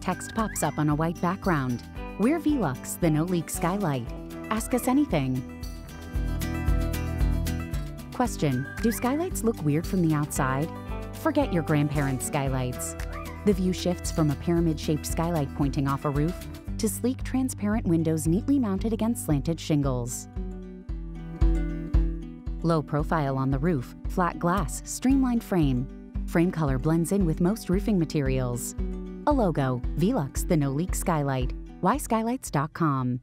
Text pops up on a white background. We're Velux, the no leak skylight. Ask us anything. Question Do skylights look weird from the outside? Forget your grandparents' skylights. The view shifts from a pyramid shaped skylight pointing off a roof to sleek, transparent windows neatly mounted against slanted shingles. Low profile on the roof, flat glass, streamlined frame. Frame color blends in with most roofing materials. A logo, Velux, the no leak skylight. Whyskylights.com.